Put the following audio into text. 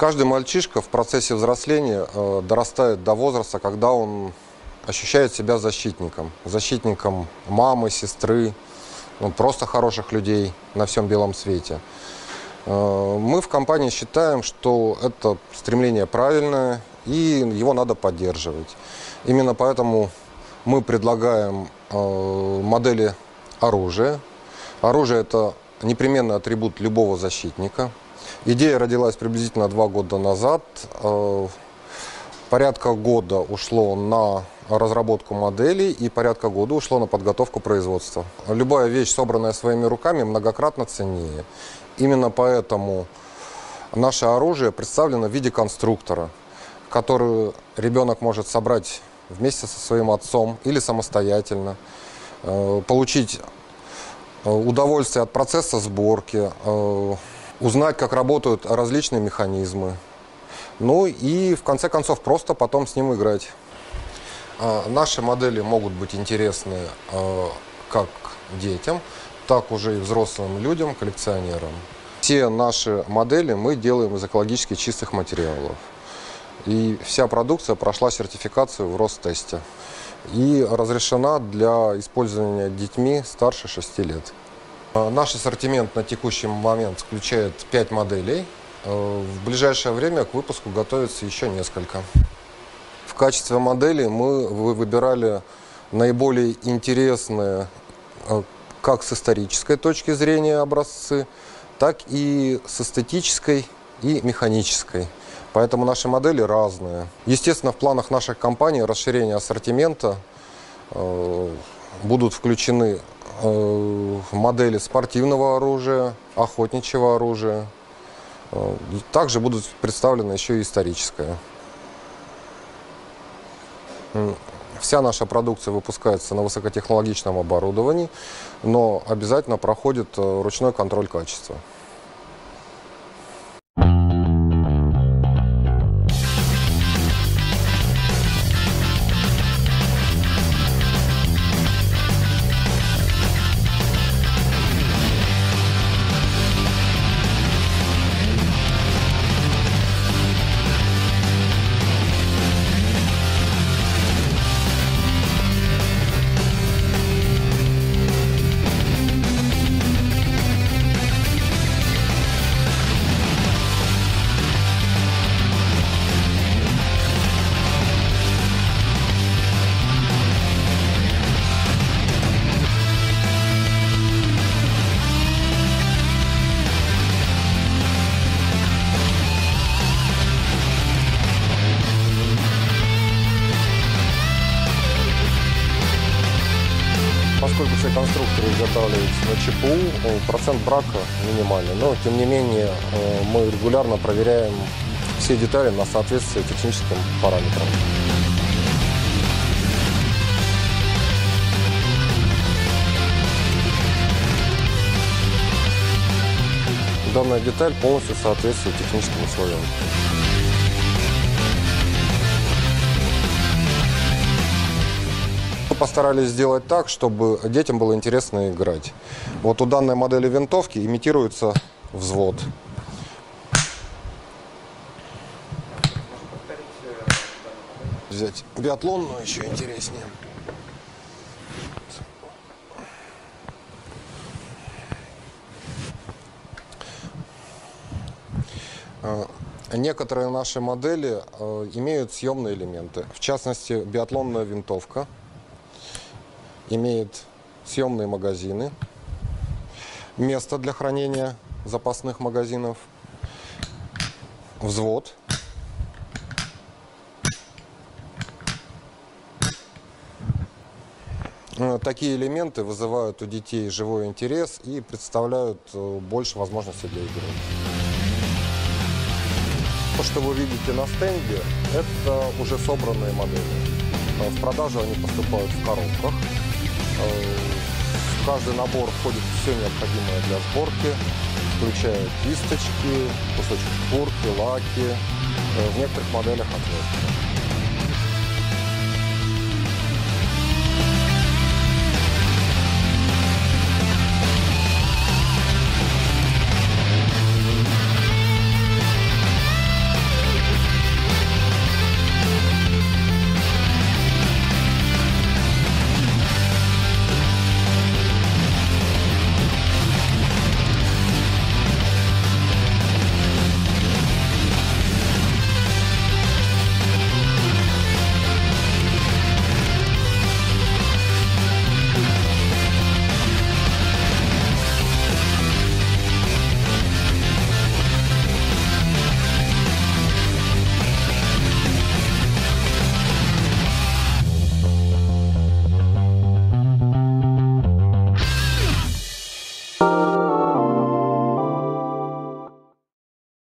Каждый мальчишка в процессе взросления э, дорастает до возраста, когда он ощущает себя защитником. Защитником мамы, сестры, ну, просто хороших людей на всем белом свете. Э, мы в компании считаем, что это стремление правильное и его надо поддерживать. Именно поэтому мы предлагаем э, модели оружия. Оружие – это непременный атрибут любого защитника – Идея родилась приблизительно два года назад. Э, порядка года ушло на разработку моделей и порядка года ушло на подготовку производства. Любая вещь, собранная своими руками, многократно ценнее. Именно поэтому наше оружие представлено в виде конструктора, который ребенок может собрать вместе со своим отцом или самостоятельно, э, получить э, удовольствие от процесса сборки, узнать, как работают различные механизмы. Ну и в конце концов просто потом с ним играть. А, наши модели могут быть интересны а, как детям, так уже и взрослым людям, коллекционерам. Все наши модели мы делаем из экологически чистых материалов. И вся продукция прошла сертификацию в Ростесте и разрешена для использования детьми старше 6 лет. Э, наш ассортимент на текущий момент включает 5 моделей. Э, в ближайшее время к выпуску готовится еще несколько. В качестве моделей мы выбирали наиболее интересные э, как с исторической точки зрения образцы, так и с эстетической и механической. Поэтому наши модели разные. Естественно, в планах нашей компании расширение ассортимента будут включены модели спортивного оружия, охотничьего оружия. Э, также будут представлены еще и историческое. Вся наша продукция выпускается на высокотехнологичном оборудовании, но обязательно проходит э, ручной контроль качества. Поскольку все конструкторы изготавливаются на ЧПУ, процент брака минимальный. Но, тем не менее, мы регулярно проверяем все детали на соответствие техническим параметрам. Данная деталь полностью соответствует техническим условиям. Постарались сделать так, чтобы детям было интересно играть. Вот у данной модели винтовки имитируется взвод. Взять биатлон, но еще интереснее. А, некоторые наши модели э, имеют съемные элементы. В частности, биатлонная винтовка – имеет съемные магазины, место для хранения запасных магазинов, взвод. Э, такие элементы вызывают у детей живой интерес и представляют э, больше возможностей для игры. То, что вы видите на стенде, это уже собранные модели. Э, в продажу они поступают в коробках. В каждый набор входит все необходимое для сборки, включая кисточки, кусочек шкурки, лаки, э, в некоторых моделях отвертки.